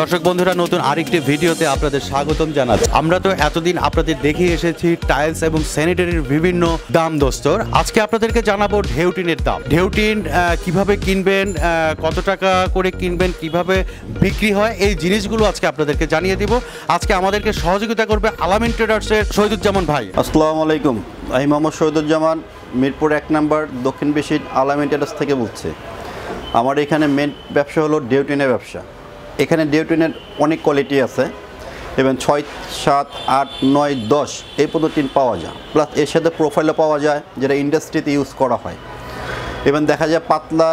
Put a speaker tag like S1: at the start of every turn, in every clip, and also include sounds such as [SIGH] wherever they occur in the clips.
S1: দর্শক বন্ধুরা, নতুন আরেকটি ভিডিওতে আপনাদের স্বাগতম জানাচ্ছি। আমরা তো এতদিন আপনাদের দেখিয়ে এসেছি টাইলস এবং স্যানিটারির বিভিন্ন দাম দোস্তর। আজকে আপনাদেরকে জানাব ঢেউটিনের দাম। ঢেউটিন কীভাবে কিনবেন কত টাকা করে কিনবেন, কীভাবে বিক্রি হয়, এই জিনিসগুলো আজকে আপনাদেরকে জানিয়ে দিব। আজকে আমাদেরকে সহযোগিতা করবে আলামিন ট্রেডার্সের শহীদুজ্জামান ভাই।
S2: আসসালামু আলাইকুম। আমি মোহাম্মদ শহীদুজ্জামান, মিরপুর এক নম্বর, দক্ষিণ বেশি আলামিন টেরাস থেকে বলছি। আমার এখানে মেন ব্যবসা হলো ডিউটিনের ব্যবসা। এখানে ডিউটিনের অনেক কোয়ালিটি আছে। এবং ছয় সাত আট নয় দশ এই টিন পাওয়া যায়। প্লাস এর সাথে প্রোফাইলও পাওয়া যায় যেটা ইন্ডাস্ট্রিতে ইউজ করা হয়। এবং দেখা যায় পাতলা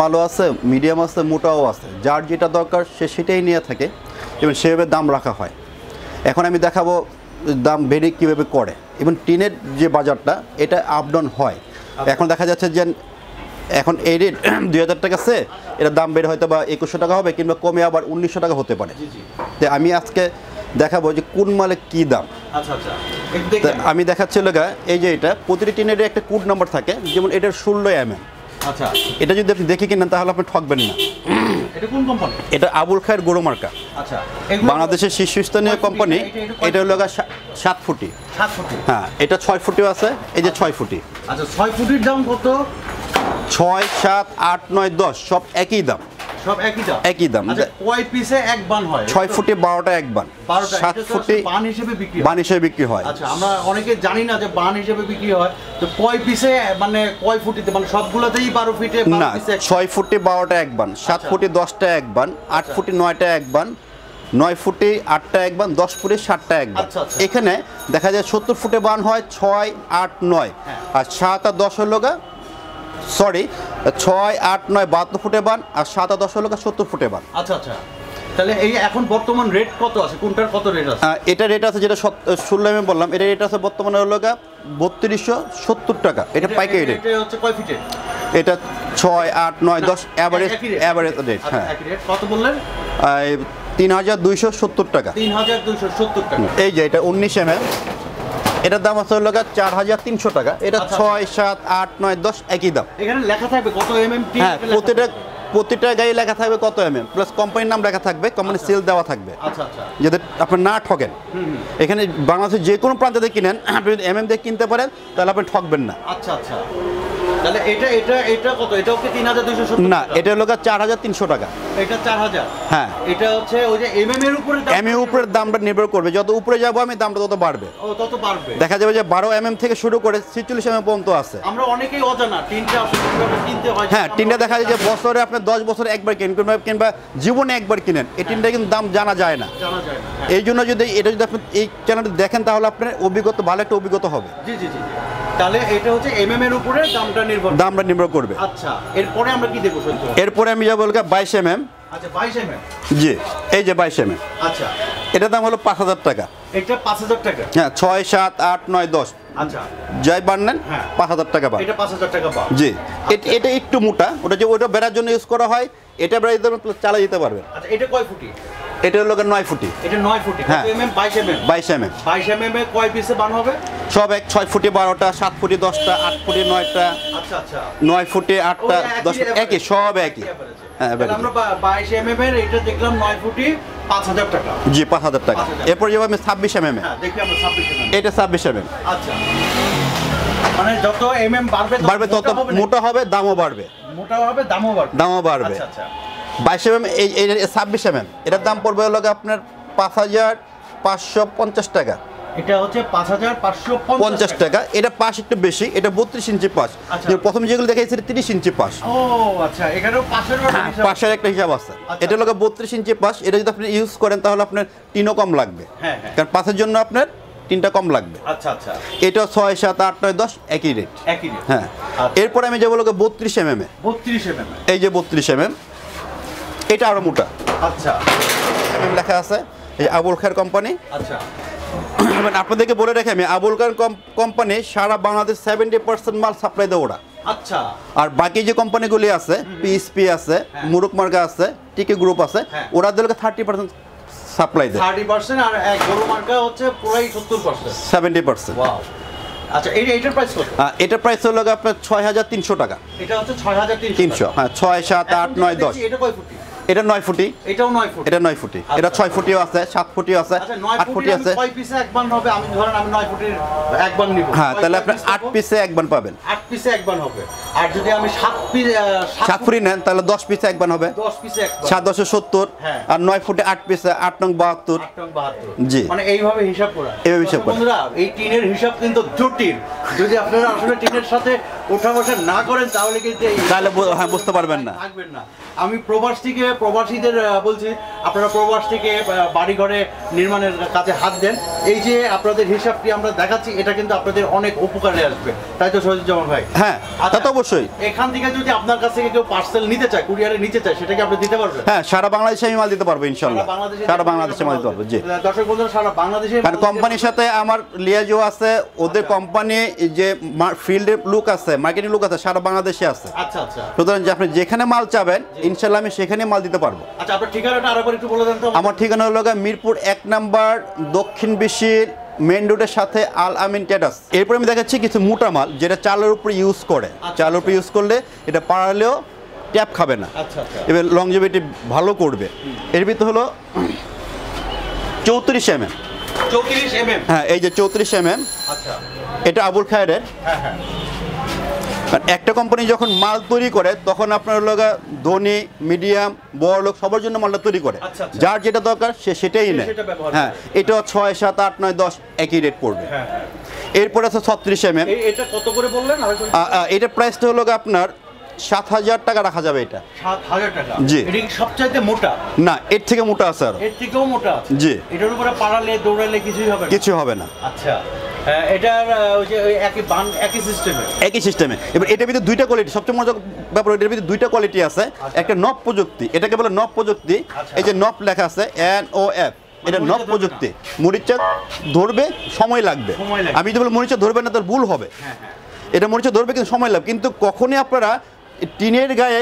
S2: মালও আছে মিডিয়াম আছে মোটাও আছে। যার যেটা দরকার সে সেটাই নিয়ে থাকে। এবং সেভাবে দাম রাখা হয়। এখন আমি দেখাবো দাম বেড়ে কীভাবে করে। এবং টিনের যে বাজারটা এটা আপ ডাউন হয় এখন দেখা যাচ্ছে যে এখন এই রেট [CLEARS THROAT] দুই হাজার টাকা সে এটার দাম বেড়ে হয়তো বা একুশশো টাকা হবে কিংবা কমে আবার উনিশশো টাকা হতে পারে। তো আমি আজকে দেখাবো যে কোন মালে কী দাম।
S1: আচ্ছা আচ্ছা।
S2: আমি দেখাচ্ছি লগা এই যে এটা প্রতিটি টিনের একটা কোড নাম্বার থাকে যেমন এটার ষোলো এম এম।
S1: আচ্ছা।
S2: এটা যদি আপনি দেখে কিনেন তাহলে আপনি ঠকবেন না। [CLEARS THROAT]
S1: এটা
S2: আবুল খায়ের গরু মার্কা।
S1: আচ্ছা
S2: বাংলাদেশের শীর্ষস্থানীয় কোম্পানি
S1: এটা-
S2: হলো গা সা- সাত ফুটি।
S1: সাত ফুটি।
S2: হ্যাঁ এটা ছয় ফুটিও আছে এই যে ছয় ফুটি।
S1: আচ্ছা ছয় ফুটির দাম কত?
S2: ছয় সাত আট নয় দশ সব একই দাম।
S1: সব একই দাম?
S2: একই দাম।
S1: আচ্ছা কয় পিসে এক বান হয়?
S2: ছয় ফুটি বারোটা এক বান। সাত ফুটি
S1: বান হিসেবে বিক্রি হয়।
S2: বান হিসেবে বিক্রি হয়।
S1: আচ্ছা আমরা অনেকে জানি না যে বান হিসেবে বিক্রি হয়। তো কয় পিসে মানে কয় ফুটিতে? মানে সবগুলোতেই বারো ফিটে
S2: না ছয় ফুটি বারোটা এক বান সাত
S1: আচ্ছা।
S2: ফুটি দশটা এক বান আট ফুটি নয়টা এক বান নয় ফুটি আটটা এক বান দশ ফুটি সাতটা এক বান।
S1: আচ্ছা, আচ্ছা।
S2: এখানে দেখা যায় সত্তর ফুটে বান হয় ছয় আট নয়।
S1: হ্যাঁ।
S2: আর সাত আর দশ হলো গা সরি ছয় আট নয় বাহাত্তর ফুটে বান আর সাত আর দশ হলো সত্তর ফুটে বান।
S1: আচ্ছা আচ্ছা। তাহলে এই এখন বর্তমান রেট কত আছে? কোনটার কত রেট আছে?
S2: এটা রেট আছে যেটা ষোলো আমি বললাম এটা রেট আছে বর্তমানে হলো বত্রিশশো সত্তর টাকা। এটা পাইকারি রেট
S1: এটা হচ্ছে কয়
S2: এটা ছয় আট নয় দশ অ্যাভারেজ অ্যাভারেজ রেট হ্যাঁ।
S1: কত বললেন?
S2: তিন হাজার দুইশো সত্তর টাকা।
S1: তিন হাজার দুইশো সত্তর টাকা।
S2: এই যে এটা উনিশ এম এটার দাম আছে হলো চার হাজার তিনশো টাকা। এটা
S1: আচ্ছা।
S2: ছয় সাত আট নয় দশ একই দাম।
S1: এখানে লেখা থাকবে কত এম এম টি
S2: হ্যাঁ প্রতিটা প্রতিটা গায়ে লেখা থাকবে কত এম এম প্লাস কোম্পানির নাম লেখা থাকবে কোম্পানির সেল দেওয়া থাকবে।
S1: আচ্ছা আচ্ছা।
S2: যাতে আপনি না ঠকেন। এখানে বাংলাদেশের যে কোনো প্রান্ত থেকে কিনেন [CLEARS THROAT] আপনি যদি এম এম দিয়ে কিনতে পারেন তাহলে আপনি ঠকবেন না।
S1: আচ্ছা আচ্ছা। তাহলে এটা এটা এটা কত? এটাও কি তিন হাজার দুইশো সত্তর
S2: না এটা হলো চার হাজার তিনশো টাকা।
S1: এটা চার হাজার?
S2: হ্যাঁ।
S1: এটা হচ্ছে ওই যে এম এম এর উপরে দাম-
S2: এম এর উপরের দামটা নির্ভর করবে। যত উপরে যাব আমি দামটা তত বাড়বে।
S1: ও তত বাড়বে।
S2: দেখা যাবে যে বারো এম এম থেকে শুরু করে ছিচল্লিশ এম এম পর্যন্ত আছে।
S1: আমরা অনেকেই অজানা তিনটা আসলে কিনতে হয়।
S2: হ্যাঁ টিনটা দেখা যায় যে বছরে আপনি দশ বছরে একবার কিনেন কিংবা কিংবা জীবনে একবার কিনেন। এই টিনটা কিন্তু দাম জানা যায় না।
S1: জানা যায় না হ্যাঁ।
S2: এই জন্য যদি এটা যদি আপনি এই চ্যানেলটা দেখেন তাহলে আপনার অভিজ্ঞতা ভালো একটা অভিজ্ঞতা হবে।
S1: জি জি জি। তাহলে এটা হচ্ছে এম এম এর উপরে দামটা নির্ভর
S2: দামটা নির্ভর করবে।
S1: আচ্ছা এরপরে আমরা কি দেখব
S2: এরপরে আমি যাব বাইশ এম এম
S1: আচ্ছা বাইশ এম এম
S2: জি এই যে বাইশ এম এম
S1: আচ্ছা।
S2: এটার দাম হলো পাঁচ হাজার টাকা।
S1: এটা পাঁচ হাজার টাকা?
S2: হ্যাঁ ছয় সাত আট নয় দশ।
S1: আচ্ছা।
S2: যাই বাড়নেন
S1: হ্যাঁ।
S2: পাঁচ হাজার টাকা
S1: এটা পাঁচ হাজার টাকা পাও
S2: জি এট- একটু মোটা ওটা যে ওটা বেড়ার জন্য ইউজ করা হয় এটা বেড়া দিতে চালা যেতে পারবেন।
S1: আচ্ছা এটা কয় ফুটি?
S2: এটা হলো নয় ফুটি।
S1: এটা নয় ফুটি।
S2: হ্যাঁ।
S1: বাইশ এম এম
S2: বাইশ এম এম
S1: বাইশ এম এম কয় পিসে বান হবে?
S2: সব এক ছয় ফুটি বারোটা সাত ফুটি দশটা আট ফুটি নয়টা
S1: আচ্ছা আচ্ছা।
S2: নয় ফুটি আটটা দশ একই সব একই হ্যাঁ
S1: আমরা বাইশ এম এম এর এটা দেখলাম নয় ফুটি পাঁচ হাজার টাকা।
S2: জি পাঁচ হাজার টাকা।
S1: 5,000
S2: এরপর যাব আমি ছাব্বিশ এম এম
S1: হ্যাঁ
S2: এটা ছাব্বিশ এম এম
S1: আচ্ছা। মানে যত এম এম বাড়বে
S2: বাড়বে তত
S1: মোটা হবে
S2: দামও বাড়বে।
S1: মোটা হবে দামও বাড়বে।
S2: দামও বাড়বে।
S1: আচ্ছা।
S2: বাইশ এম এম ছাব্বিশ এম এম এটার দাম পড়বে হলো আপনার পাঁচ হাজার পাঁচশো পঞ্চাশ টাকা।
S1: এটা হচ্ছে পাঁচ হাজার পাঁচশো
S2: পঞ্চাশ টাকা। এটা পাশ একটু বেশি এটা বত্রিশ ইঞ্চি পাশ
S1: আচ্ছা।
S2: প্রথম যেগুলো দেখাইছে তিরিশ ইঞ্চি পাশ
S1: ও আচ্ছা এখানেও
S2: পাশের একটা হিসাব আছে।
S1: আচ্ছা।
S2: এটা বত্রিশ ইঞ্চি পাশ এটা যদি আপনি ইউজ করেন তাহলে আপনার টিনও কম লাগবে।
S1: হ্যাঁ, হ্যাঁ।
S2: কারণ পাশের জন্য আপনার টিনটা কম লাগবে।
S1: আচ্ছা আচ্ছা।
S2: এটা ছয় সাত আট নয় দশ একই রেট
S1: একই রেট
S2: হ্যাঁ। এরপরে আমি যাব লোকে বত্রিশ এম এম
S1: বত্রিশ এম এম
S2: এই যে বত্রিশ এম এম এটা আরও মোটা।
S1: আচ্ছা।
S2: লেখা আছে এই আবুল খায়ের কোম্পানি।
S1: আচ্ছা।
S2: আপনাদেরকে বলে রেখে আমি আবুল খান কোম্পানি সারা বাংলাদেশ সেভেন্টি পার্সেন্ট মাল সাপ্লাই দেয় ওরা।
S1: আচ্ছা।
S2: আর বাকি যে কোম্পানিগুলি আছে পিএসপি আছে মুরুক মার্কা আছে টিকে গ্রুপ আছে
S1: হ্যাঁ।
S2: ওরা দিলকে থার্টি পার্সেন্ট সাপ্লাই দেয়।
S1: থার্টি পার্সেন্ট আর এক গরু মার্কা হচ্ছে পুরাই সত্তর পার্সেন্ট
S2: সেভেন্টি পার্সেন্ট
S1: আচ্ছা এটার প্রাইস কত?
S2: এটার প্রাইস হলো আপনার ছয় হাজার তিনশো টাকা।
S1: এটা হচ্ছে ছয় হাজার তিনশো
S2: হ্যাঁ ছয় সাত আট নয় দশ।
S1: এটা কয় ফুটি?
S2: এটা নয় ফুটি।
S1: এটাও নয় ফুট।
S2: এটা নয় ফুটি। এটা ছয় ফুটিও আছে সাত ফুটিও আছে
S1: আচ্ছা নয়
S2: আট ফুটি আছে।
S1: কয় পিসে এক বান হবে আমি ধরেন আমি নয় ফুটির এক বান নিব।
S2: হ্যাঁ তাহলে
S1: piece
S2: আট পিসে এক বান পাবেন।
S1: আট পিসে এক বান হবে। আর যদি আমি সাত পিস
S2: সাত ফুটি নেন তাহলে দশ পিসে এক বান হবে।
S1: দশ পিসে এক বান।
S2: সাত দশে সত্তর।
S1: হ্যাঁ।
S2: আর নয় ফুটে আট পিসে আট নং বাহাত্তর।
S1: আট টন বাহাত্তর।
S2: জি।
S1: মানে এইভাবে হিসাব করা।
S2: এইভাবে হিসাব করা।
S1: বন্ধুরা এই টিনের হিসাব কিন্তু জটিল। যদি আপনারা আসলে টিনের সাথে ওঠা বসা না করেন তাহলে কিন্তু
S2: তাহলে হ্যাঁ, বুঝতে পারবেন না।
S1: থাকবেন না। আমি প্রবাস থেকে প্রবাসীদের বলছি আপনারা প্রবাস থেকে বাড়িঘরে নির্মাণের কাজে হাত দেন। এই যে আপনাদের হিসাবটি আমরা দেখাচ্ছি এটা কিন্তু আপনাদের অনেক উপকারে আসবে। তাই তো সজিজ্জামান ভাই?
S2: হ্যাঁ তা তো অবশ্যই।
S1: এখান থেকে যদি আপনার কাছ থেকে কেউ পার্সেল নিতে চায় কুরিয়ারে নিতে চায় সেটা কি আপনি দিতে পারবেন?
S2: হ্যাঁ সারা বাংলাদেশে আমি মাল দিতে পারব ইনশাল্লাহ সারা বাংলাদেশে মাল দিতে পারব জি।
S1: দর্শক বন্ধুরা সারা বাংলাদেশে
S2: কারণ কোম্পানির সাথে আমার লিয়াজও আছে ওদের
S1: আচ্ছা।
S2: কোম্পানি যে ফিল্ডের লুক আছে মার্কেটিং লুক আছে সারা বাংলাদেশে আছে।
S1: আচ্ছা আচ্ছা।
S2: সুতরাং আপনি যেখানে মাল চাবেন ইনশাল্লাহ আমি সেখানে মাল দিতে পারব।
S1: আচ্ছা আপনার ঠিকানাটা আরেকবার একটু বলে দেন
S2: আমার ঠিকানা হলো মিরপুর এক নাম্বার দক্ষিণ বেশির মেন রোডের সাথে আল আমিন টেটাস এরপর আমি দেখাচ্ছি কিছু মোটা মাল যেটা চালের উপরে ইউজ করে। চালের উপরে ইউজ করলে এটা পাড়ালেও ট্যাপ খাবে না।
S1: আচ্ছা আচ্ছা।
S2: এবার লংজিভিটি ভালো করবে। এর ভিতরে হলো চৌত্রিশ এম এম
S1: চৌত্রিশ এম এম
S2: হ্যাঁ এই যে চৌত্রিশ এম এম
S1: আচ্ছা।
S2: এটা আবুল খায়ের।
S1: হ্যাঁ
S2: একটা কোম্পানি যখন মাল তৈরি করে তখন আপনার লোক ধনী মিডিয়াম বড় লোক সবার জন্য মালটা তৈরি করে।
S1: আচ্ছা, আচ্ছা।
S2: যার যেটা দরকার সে সেটাই নেয়। হ্যাঁ এটা ছয় সাত আট নয় দশ একই রেট পড়বে।
S1: হ্যাঁ হ্যাঁ।
S2: এরপর আছে ছত্রিশ এম এম
S1: এটা কত করে বললেন?
S2: এটা প্রাইসটা হলো আপনার সাত হাজার টাকা রাখা যাবে এটা।
S1: সাত হাজার টাকা?
S2: জি।
S1: সবচাইতে মোটা?
S2: না এর থেকে মোটা আছে আর।
S1: এর থেকেও মোটা?
S2: জি।
S1: এটার উপরে পাড়ালে দৌড়ালে কিছুই হবে
S2: কিছু হবে না।
S1: আচ্ছা। এটার ওই যে একই বান একই সিস্টেমে
S2: একই সিস্টেমে এবার এটার ভিতরে দুইটা কোয়ালিটি সবচেয়ে মজার ব্যাপার এটার ভিতরে দুইটা কোয়ালিটি আছে। একটা নব প্রযুক্তি এটাকে বলে নব প্রযুক্তি।
S1: আচ্ছা।
S2: এই যে নব লেখা আছে এন ও এফ এটা নব প্রযুক্তি। মরিচা ধরবে সময় লাগবে। আমি যদি বলি মরিচা ধরবে না তার ভুল হবে।
S1: হ্যাঁ হ্যাঁ।
S2: এটা মরিচা ধরবে কিন্তু সময় লাগবে। কিন্তু কখনই আপনারা টিনের গায়ে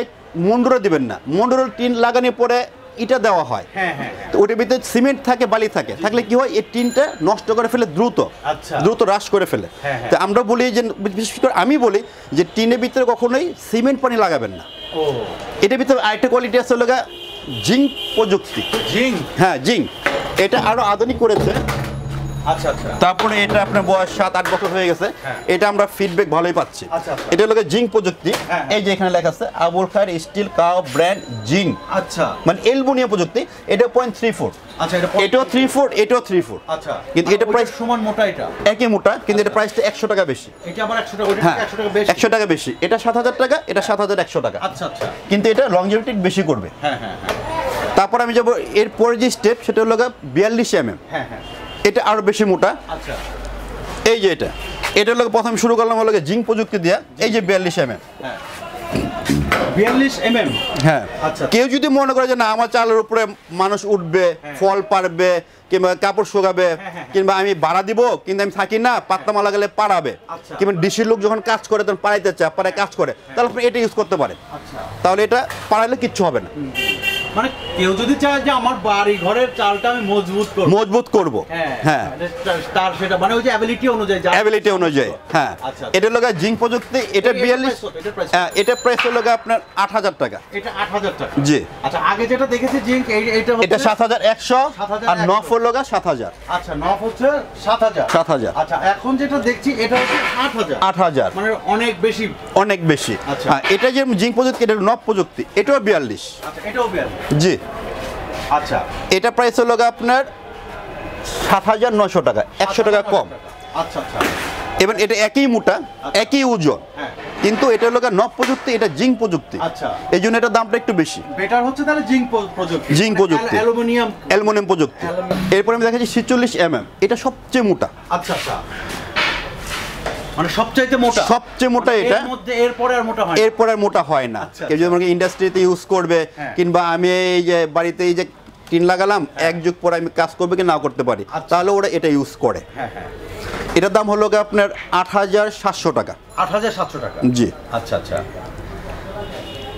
S2: মন্ডুরা দিবেন না। মন্ডুরের টিন লাগানোর পরে ইটা দেওয়া হয়।
S1: হ্যাঁ হ্যাঁ হ্যাঁ।
S2: তো ওটার ভিতরে সিমেন্ট থাকে বালি থাকে। থাকলে কি হয়? এই টিনটা নষ্ট করে ফেলে দ্রুত।
S1: আচ্ছা।
S2: দ্রুত হ্রাস করে ফেলে। তো আমরা বলি যে বিশেষ করে আমি বলি যে টিনের ভিতরে কখনোই সিমেন্ট পানি লাগাবেন না।
S1: ও।
S2: এটার ভিতরে আরেকটা কোয়ালিটি আছে হলো জিঙ্ক প্রযুক্তি।
S1: জিঙ্ক?
S2: হ্যাঁ জিঙ্ক। এটা আরও আধুনিক করেছে। তারপরে এটা আপনার বয়স সাত আট বছর হয়ে গেছে।
S1: হ্যাঁ।
S2: এটা আমরা ফিডব্যাক ভালোই পাচ্ছি।
S1: আচ্ছা, আচ্ছা।
S2: এটা হলো জিঙ্ক প্রযুক্তি।
S1: হ্যাঁ।
S2: এই যে এখানে লেখা আছে Abul Khayer steel co brand zinc.
S1: আচ্ছা।
S2: মানে এলবোনিয়া প্রযুক্তি এটা পয়েন্ট থ্রি ফোর
S1: আচ্ছা
S2: এটাও থ্রি ফোর এটাও থ্রি ফোর
S1: আচ্ছা।
S2: কিন্তু এটা প্রাইস
S1: সমান মোটা এটা?
S2: একই মোটা কিন্তু এটা প্রাইসটা একশো টাকা বেশি।
S1: এটা আবার একশো টাকা
S2: হ্যাঁ
S1: একশো টাকা বেশি।
S2: এটা সাত হাজার টাকা এটা সাত হাজার একশো টাকা।
S1: আচ্ছা আচ্ছা।
S2: কিন্তু এটা লংজিভিটি বেশি করবে।
S1: হ্যাঁ হ্যাঁ হ্যাঁ।
S2: তারপর আমি যাব এর পরে যে স্টেপ সেটা হলো বিয়াল্লিশ এম এম
S1: হ্যাঁ হ্যাঁ।
S2: এটা আরও বেশি মোটা।
S1: আচ্ছা।
S2: এই যে এটা। এটা হলো প্রথম শুরু করলাম হলো জিঙ্ক প্রযুক্তি দিয়া। এই যে বিয়াল্লিশ এম এম
S1: হ্যাঁ।
S2: হ্যাঁ।
S1: আচ্ছা।
S2: কেউ যদি মনে করে যে না আমার চালের উপরে মানুষ উঠবে ফল পারবে কিংবা কাপড় শুকাবে
S1: হ্যাঁ, হ্যাঁ।
S2: কিংবা আমি ভাড়া দিব কিন্তু আমি থাকি না পাত্তা মালা গেলে পারাবে
S1: আচ্ছা।
S2: কিংবা ডিসির লোক যখন কাজ করে তখন পাড়াইতে চায় পাড়ায় কাজ করে তাহলে আপনি এটা ইউজ করতে পারেন।
S1: আচ্ছা।
S2: তাহলে এটা পাড়াইলে কিচ্ছু হবে না।
S1: মানে কেউ যদি চায় যে আমার বাড়ি ঘরের চালটা আমি মজবুত করব।
S2: মজবুত করব। হ্যাঁ
S1: তার সেটা মানে ওই যে অ্যাবিলিটি অনুযায়ী
S2: অ্যাবিলিটি অনুযায়ী হ্যাঁ।
S1: আচ্ছা।
S2: এটা হলো জিঙ্ক প্রযুক্তি এটা
S1: এটার
S2: বিয়াল্লিশ
S1: price কত? এটার price কত?
S2: হ্যাঁ এটা প্রাইস হলো গিয়ে আপনার আট হাজার টাকা।
S1: এটা আট হাজার টাকা।
S2: জি।
S1: আচ্ছা আগে যেটা দেখেছি জিঙ্ক এটা
S2: এটা সাত হাজার একশো
S1: 7,100
S2: আর নফ সাত হাজার।
S1: আচ্ছা নফ হচ্ছে সাত হাজার।
S2: 7,000
S1: আচ্ছা এখন যেটা দেখছি এটা হচ্ছে আট হাজার। মানে অনেক বেশি।
S2: অনেক বেশি।
S1: আচ্ছা।
S2: হ্যাঁ এটা যে জিঙ্ক প্রযুক্তি এটা নব প্রযুক্তি এটাও বিয়াল্লিশ।
S1: আচ্ছা এটাও বের
S2: জি।
S1: আচ্ছা।
S2: এটা প্রাইস হলো আপনার সাত হাজার নশো টাকা একশো টাকা কম।
S1: আচ্ছা আচ্ছা।
S2: এবং এটা একই মোটা একই ওজন।
S1: হ্যাঁ।
S2: কিন্তু এটা হলো নব প্রযুক্তি এটা জিঙ্ক প্রযুক্তি।
S1: আচ্ছা।
S2: এই জন্য এটার দামটা একটু বেশি।
S1: বেটার হচ্ছে তাহলে জিঙ্ক প্রযুক্তি।
S2: জিঙ্ক প্রযুক্তি।
S1: অ্যালুমিনিয়াম।
S2: অ্যালুমিনিয়াম প্রযুক্তি। এরপর আমি দেখাচ্ছি ছিচল্লিশ এম এটা সবচেয়ে মোটা।
S1: আচ্ছা আচ্ছা। মানে সবচাইতে মোটা।
S2: সবচেয়ে মোটা
S1: মানে
S2: এটা।
S1: এরপরে আর মোটা হয়।
S2: এরপর আর মোটা হয় না।
S1: আচ্ছা,
S2: কেউ যদি আমাকে ইন্ডাস্ট্রিতে ইউজ করবে
S1: হ্যাঁ।
S2: কিংবা আমি এই যে বাড়িতে এই যে টিন লাগালাম এক যুগ পরে আমি কাজ করবে কি না করতে পারি
S1: আচ্ছা।
S2: তাহলে ওরা এটা ইউজ করে।
S1: হ্যাঁ হ্যাঁ।
S2: এটার দাম হলো আপনার আট হাজার সাতশো টাকা।
S1: আট হাজার সাতশো টাকা?
S2: জি।
S1: আচ্ছা আচ্ছা।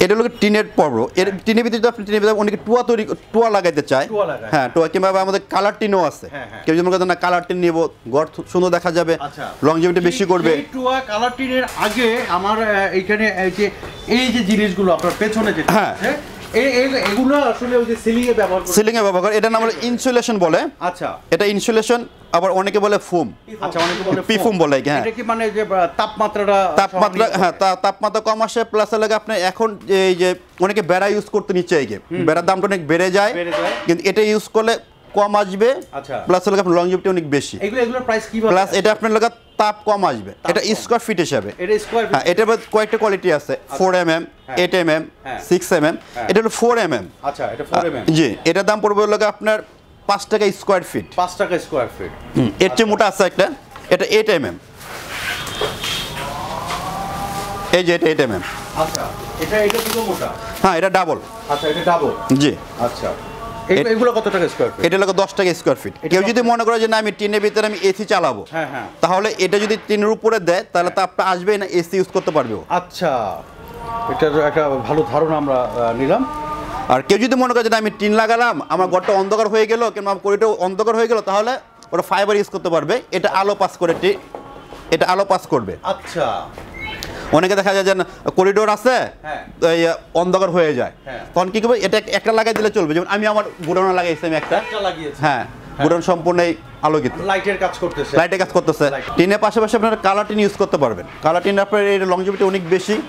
S2: এটা হলো টিনের পর্ব। এর টিনের ভিতরে যদি আপনি টিনের ভিতরে অনেকে টুয়া তৈরি টুয়া লাগাইতে চায় হ্যাঁ টুয়া কিংবা আমাদের কালার টিনও আছে।
S1: হ্যাঁ, হ্যাঁ।
S2: কেউ যদি মনে না কালার টিন নিবো ঘর সুন্দর দেখা যাবে
S1: আচ্ছা।
S2: লংজিভিটি বেশি করবে।
S1: এই টুয়া কালার টিনের আগে আমার এইখানে এই যে এই যে জিনিসগুলো আপনার পেছনে যে
S2: হ্যাঁ।
S1: এগুলো আসলে ওই যে সিলিং এ ব্যবহার করে
S2: সিলিংয়ে ব্যবহার করে। এটার নাম হলো ইনসুলেশন বলে।
S1: আচ্ছা।
S2: এটা ইনসুলেশন আবার অনেকে বলে ফুম
S1: আচ্ছা অনেকে বলে
S2: পিফুম বলে হ্যাঁ।
S1: এটা কি মানে যে তাপমাত্রাটা
S2: তাপমাত্রা হ্যাঁ তাপমাত্রা কম আসে প্লাস লাগে আপনি এখন এই যে অনেকে বেড়া ইউজ করতে নিচ্ছে এই বেড়ার দামটা অনেক বেড়ে যায় কিন্তু এটা ইউজ করলে কম আসবে
S1: আচ্ছা।
S2: প্লাস লাগে আপনার লংজিভিটি অনেক বেশি।
S1: এগুলো এগুলোর প্রাইস কীভাবে
S2: প্লাস এটা আপনার লাগা তাপ কম আসবে। এটা স্কোয়ার ফিট হিসাবে।
S1: এটা স্কোয়ার
S2: হ্যাঁ এটার কয়েকটা কোয়ালিটি আছে। Four M M. Eight M M. Six M M. এটা হলো ফোর এম এম
S1: আচ্ছা এটা 4 এমএম
S2: জি এটার দাম পড়বে হলো আপনার পাঁচ টাকা স্কোয়ার ফিট
S1: 5 টাকা স্কোয়ার ফিট
S2: এর চেয়ে মোটা আছে একটা। এটা এইট এম এম এই যে এটা এইট এম এম
S1: আচ্ছা এটা এটা মোটা?
S2: হ্যাঁ এটা ডাবল
S1: আচ্ছা এটা ডাবল
S2: জি।
S1: আচ্ছা। এগুলো- এগুলো কত টাকা স্কোয়ার ফিট
S2: এটা হলো দশ টাকা স্কোয়ার ফিট কেউ যদি মনে করে যে না আমি টিনের ভিতরে আমি এসি চালাবো
S1: হ্যাঁ হ্যাঁ।
S2: তাহলে এটা যদি টিনের উপরে দেয় তাহলে তাপটা আসবে না এসি ইউজ করতে পারবে
S1: আচ্ছা এটার একটা ভালো ধারণা আমরা নিলাম।
S2: আর কেউ যদি মনে করে যে আমি টিন লাগালাম আমার ঘরটা অন্ধকার হয়ে গেল কিংবা আমার করিডোর অন্ধকার হয়ে গেল তাহলে ওরা ফাইবার ইউজ করতে পারবে। এটা আলো পাস করে টি- এটা আলো পাস করবে।
S1: আচ্ছা।
S2: অনেকে দেখা যায় যে করিডোর আছে
S1: হ্যাঁ।
S2: এই অন্ধকার হয়ে যায়।
S1: হ্যাঁ।
S2: তখন কি করবে? এটা একটা লাগাই দিলে চলবে। যেমন আমি আমার গুড়ানো লাগাইছি আমি একটা।
S1: একটা
S2: হ্যাঁ গুড়ানো সম্পূর্ণ আলোকিত।
S1: লাইটের কাজ করতেছে।
S2: লাইটে কাজ করতেছে। টিনের পাশাপাশি আপনার কালার টিন ইউজ করতে পারবেন। কালার টিন আপনার এর লংজিভিটি অনেক বেশি।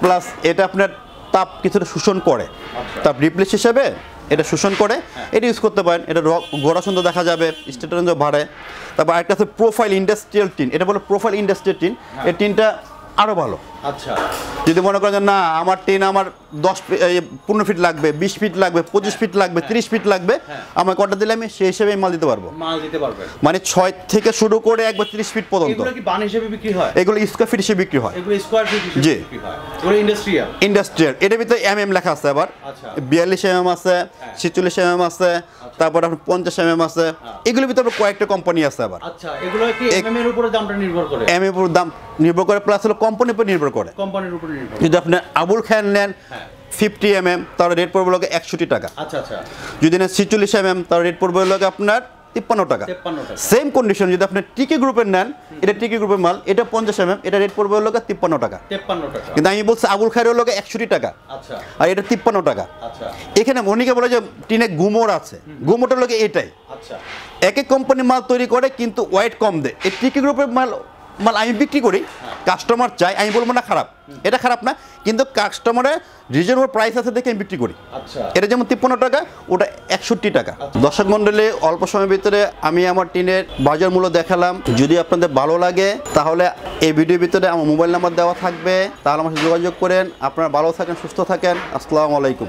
S2: প্লাস এটা আপনার তাপ কিছুটা শোষণ করে।
S1: আচ্ছা।
S2: তাপ রিপ্লেস হিসেবে এটা শোষণ করে। এটা ইউজ করতে পারেন। এটা র- গোড়া সুন্দর দেখা যাবে স্টেটরেঞ্জ বাড়ে। তারপর আরেকটা আছে প্রোফাইল ইন্ডাস্ট্রিয়াল টিন এটা বলে প্রোফাইল ইন্ডাস্ট্রিয়াল টিন এই টিনটা আরও ভালো।
S1: আচ্ছা।
S2: যদি মনে করেন না আমার টিন আমার দশ পনেরো ফিট লাগবে বিশ ফিট লাগবে পঁচিশ ফিট লাগবে তিরিশ ফিট লাগবে
S1: হ্যাঁ।
S2: আমার কটা দিলে আমি সেই হিসেবে মাল দিতে পারব।
S1: মাল দিতে পারবেন
S2: মানে ছয় থেকে শুরু করে একবার তিরিশ ফিট পর্যন্ত।
S1: এগুলো কি বান হিসেবে বিক্রি হয়?
S2: এগুলো স্কোয়ার ফিট হিসেবে বিক্রি হয়।
S1: স্কোয়ার ফিট
S2: জি।
S1: হয়। ইন্ডাস্ট্রিয়াল
S2: ইন্ডাস্ট্রিয়াল এটার ভিতরে এম এম লেখা আছে আবার।
S1: আচ্ছা।
S2: বিয়াল্লিশ এম এম আছে ছেচল্লিশ এম এম আছে তারপর আপনার পঞ্চাশ এম এম আছে। এগুলোর ভিতরে কয়েকটা কোম্পানি আছে আবার।
S1: আচ্ছা এগুলো কি এমএম এর উপরে দামটা নির্ভর করে?
S2: এম এর উপর দাম নির্ভর করে প্লাস হলো কোম্পানির উপর নির্ভর করে।
S1: কোম্পানির উপরে নির্ভর করে।
S2: যদি আপনি আবুল খান নেন। ফিফটি এম এম তার রেট পড়বে লোকে একষট্টি টাকা।
S1: আচ্ছা আচ্ছা।
S2: যদি নেন ছিচল্লিশ এম এম তার রেট পড়বে লোকে আপনার তিপ্পান্ন
S1: টাকা।
S2: সেম কন্ডিশন যদি আপনি টিকি গ্রুপের নেন এটা টিকি গ্রুপের মাল এটা পঞ্চাশ এম এম এটা রেট পড়বে লোকে তিপ্পান্ন টাকা।
S1: 53 টাকা।
S2: কিন্তু আমি বলছি আবুল খায়ের লোকে একষট্টি টাকা।
S1: আচ্ছা।
S2: আর এটা তিপ্পান্ন টাকা।
S1: আচ্ছা।
S2: এখানে অনেকে বলে যে টিনে গুমোর আছে। গুমোটার লোকে এটাই।
S1: আচ্ছা।
S2: এক এক কোম্পানি মাল তৈরি করে কিন্তু ওয়েট কম দেয়। এই টিকি গ্রুপের মাল মাল আমি বিক্রি করি কাস্টমার চাই আমি বলব না খারাপ। এটা খারাপ না কিন্তু কাস্টমারের রিজনেবল প্রাইস আছে দেখে আমি বিক্রি করি।
S1: আচ্ছা।
S2: এটা যেমন তিপ্পান্ন টাকা ওটা একষট্টি টাকা। দর্শক মন্ডলী অল্প সময়ের ভিতরে আমি আমার টিনের বাজার মূল্য দেখালাম। যদি আপনাদের ভালো লাগে তাহলে এই ভিডিওর ভিতরে আমার মোবাইল নাম্বার দেওয়া থাকবে। তাহলে আমার সাথে যোগাযোগ করেন। আপনারা ভালো থাকেন সুস্থ থাকেন। আসসালামু আলাইকুম।